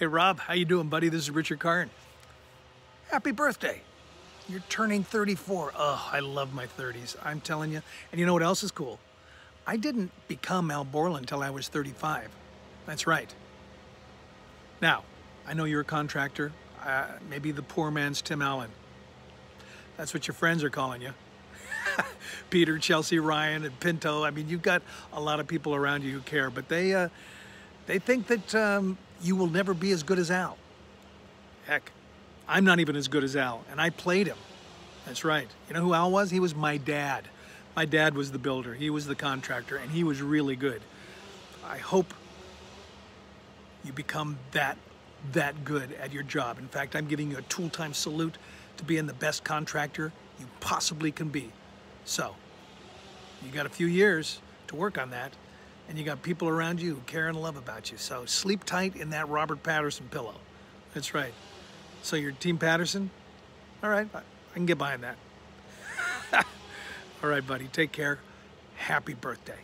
Hey Rob, how you doing, buddy? This is Richard Karn. Happy birthday. You're turning 34. Oh, I love my 30s. I'm telling you. And you know what else is cool? I didn't become Al Borland until I was 35. That's right. Now, I know you're a contractor. Uh, maybe the poor man's Tim Allen. That's what your friends are calling you. Peter, Chelsea, Ryan, and Pinto. I mean, you've got a lot of people around you who care, but they uh, they think that um, you will never be as good as Al. Heck, I'm not even as good as Al, and I played him. That's right. You know who Al was? He was my dad. My dad was the builder. He was the contractor, and he was really good. I hope you become that that good at your job. In fact, I'm giving you a tool time salute to being the best contractor you possibly can be. So, you got a few years to work on that, and you got people around you who care and love about you. So, sleep tight in that Robert Pattinson pillow. That's right. So, you're Team Pattinson? All right, I can get behind that. All right, buddy, take care. Happy birthday.